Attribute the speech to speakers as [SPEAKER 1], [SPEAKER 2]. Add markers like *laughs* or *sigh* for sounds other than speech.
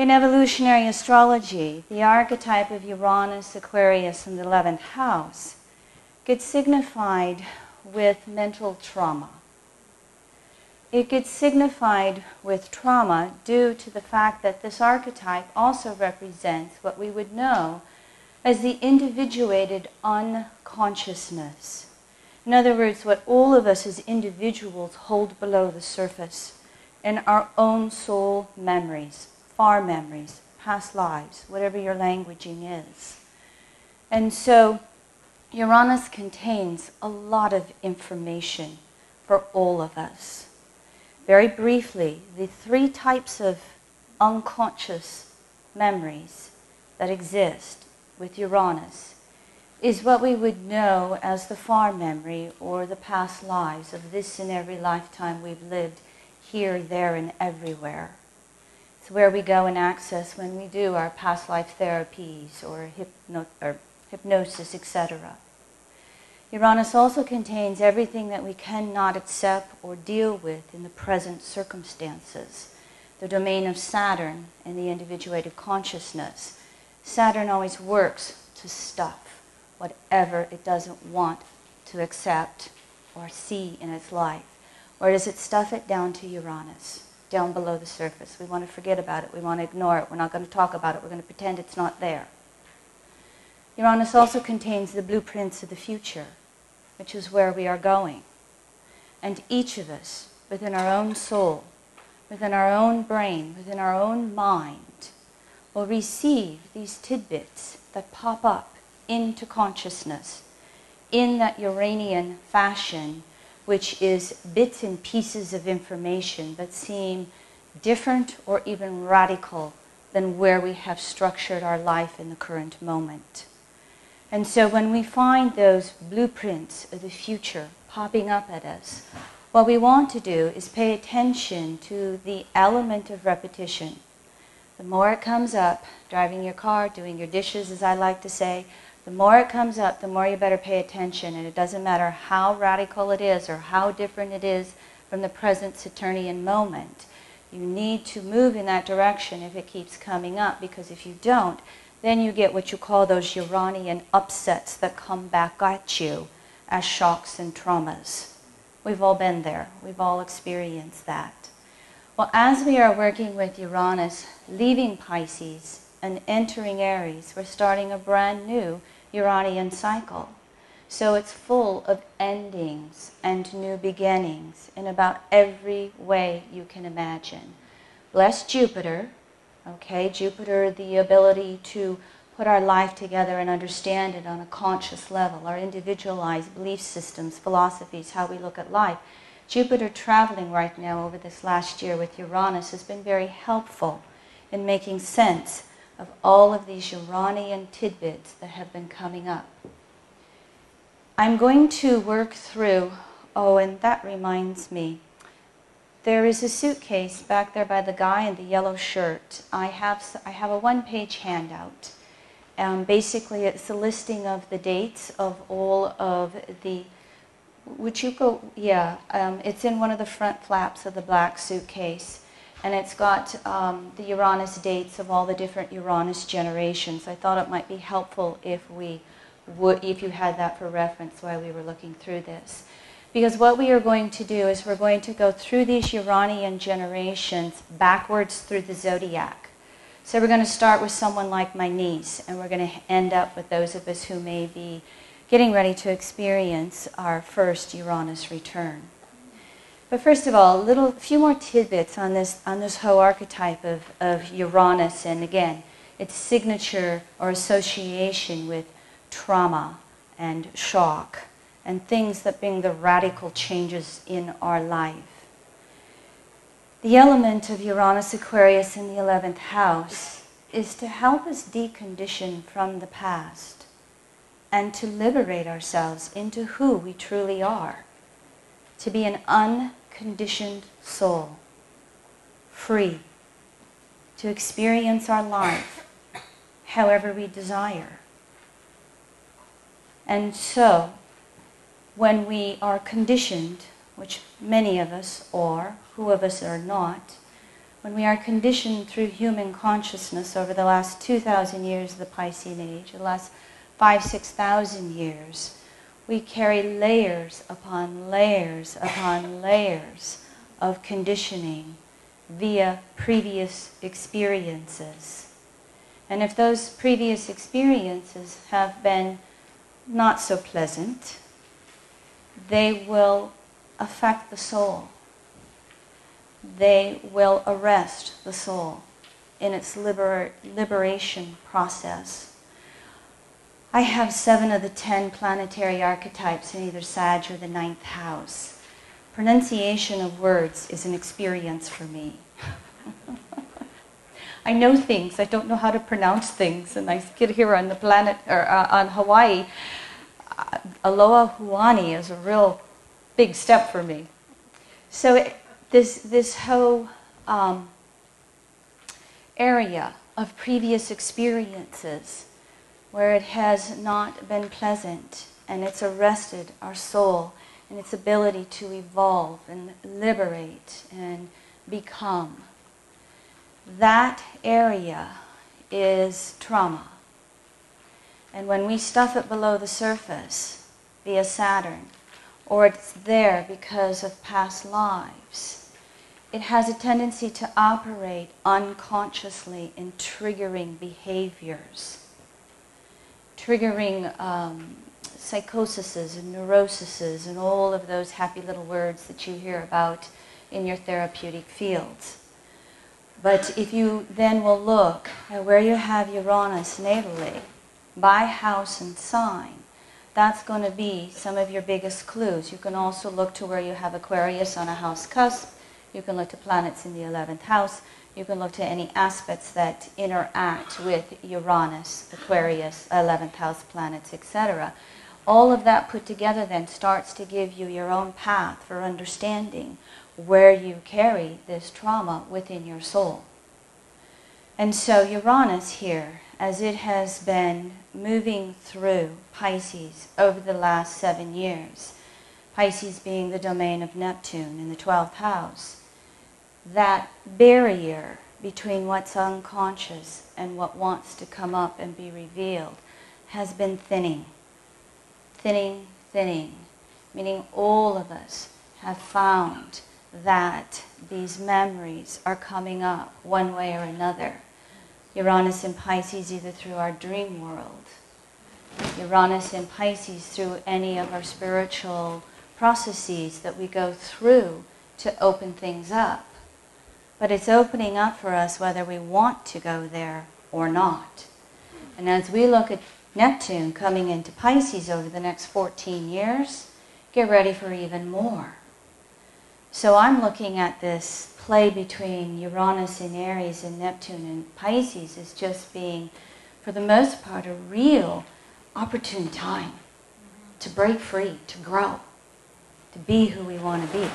[SPEAKER 1] In evolutionary astrology, the archetype of Uranus, Aquarius, in the 11th house gets signified with mental trauma. It gets signified with trauma due to the fact that this archetype also represents what we would know as the individuated unconsciousness. In other words, what all of us as individuals hold below the surface in our own soul memories, far memories, past lives, whatever your languaging is. And so Uranus contains a lot of information for all of us. Very briefly, the three types of unconscious memories that exist with Uranus is what we would know as the far memory or the past lives of this and every lifetime we've lived here, there, and everywhere. Where we go and access when we do our past life therapies or, hypno- or hypnosis, etc. Uranus also contains everything that we cannot accept or deal with in the present circumstances. The domain of Saturn and the individuated consciousness. Saturn always works to stuff whatever it doesn't want to accept or see in its life. Or does it stuff it down to Uranus, down below the surface? We want to forget about it. We want to ignore it. We're not going to talk about it. We're going to pretend it's not there. Uranus also contains the blueprints of the future, which is where we are going. And each of us, within our own soul, within our own brain, within our own mind, will receive these tidbits that pop up into consciousness in that Uranian fashion, which is bits and pieces of information that seem different or even radical than where we have structured our life in the current moment. And so when we find those blueprints of the future popping up at us, what we want to do is pay attention to the element of repetition. The more it comes up, driving your car, doing your dishes, as I like to say, the more it comes up, the more you better pay attention. And it doesn't matter how radical it is or how different it is from the present Saturnian moment. You need to move in that direction if it keeps coming up, because if you don't, then you get what you call those Uranian upsets that come back at you as shocks and traumas. We've all been there. We've all experienced that. Well, as we are working with Uranus leaving Pisces and entering Aries, we're starting a brand new Uranian cycle. So it's full of endings and new beginnings in about every way you can imagine. Bless Jupiter, Okay, Jupiter, the ability to put our life together and understand it on a conscious level, our individualized belief systems, philosophies, how we look at life. Jupiter traveling right now over this last year with Uranus has been very helpful in making sense of all of these Uranian tidbits that have been coming up. I'm going to work through, oh, and that reminds me, there is a suitcase back there by the guy in the yellow shirt. I have, I have a one page handout. Um, basically, it's a listing of the dates of all of the. Would you go? Yeah, um, it's in one of the front flaps of the black suitcase. And it's got um, the Uranus dates of all the different Uranus generations. I thought it might be helpful if we would, if you had that for reference while we were looking through this. Because what we are going to do is we're going to go through these Uranian generations backwards through the zodiac. So we're going to start with someone like my niece, and we're going to end up with those of us who may be getting ready to experience our first Uranus return. But first of all, a little, few more tidbits on this, on this whole archetype of, of Uranus, and again, its signature or association with trauma and shock and things that bring the radical changes in our life. The element of Uranus Aquarius in the 11th house is to help us decondition from the past and to liberate ourselves into who we truly are, to be an unconditioned soul, free, to experience our life however we desire. And so, when we are conditioned, which many of us are, who of us are not, when we are conditioned through human consciousness over the last 2,000 years of the Piscean Age, the last five, 6,000 years, we carry layers upon layers upon layers of conditioning via previous experiences. And if those previous experiences have been not so pleasant, they will affect the soul they will arrest the soul in its liber- liberation process. I have seven of the ten planetary archetypes in either Sag or the ninth house. Pronunciation of words is an experience for me. *laughs* I know things, I don't know how to pronounce things, and I get here on the planet or uh, on Hawaii. Uh, Aloha Huani is a real big step for me. So it, this, this whole um, area of previous experiences where it has not been pleasant and it's arrested our soul and its ability to evolve and liberate and become. That area is trauma. And when we stuff it below the surface via Saturn, or it's there because of past lives, it has a tendency to operate unconsciously in triggering behaviors, triggering um, psychoses and neuroses and all of those happy little words that you hear about in your therapeutic fields. But if you then will look at where you have Uranus natally, by house and sign, that's going to be some of your biggest clues. You can also look to where you have Aquarius on a house cusp, you can look to planets in the 11th house. You can look to any aspects that interact with Uranus, Aquarius, 11th house planets, etc. All of that put together then starts to give you your own path for understanding where you carry this trauma within your soul. And so Uranus here, as it has been moving through Pisces over the last seven years, Pisces being the domain of Neptune in the 12th house, that barrier between what's unconscious and what wants to come up and be revealed has been thinning. Thinning, thinning. Meaning all of us have found that these memories are coming up one way or another. Uranus in Pisces either through our dream world, Uranus in Pisces through any of our spiritual processes that we go through to open things up. But it's opening up for us whether we want to go there or not. And as we look at Neptune coming into Pisces over the next 14 years, get ready for even more. So I'm looking at this play between Uranus in Aries and Neptune in Pisces as just being, for the most part, a real opportune time to break free, to grow, to be who we want to be.